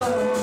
Oh.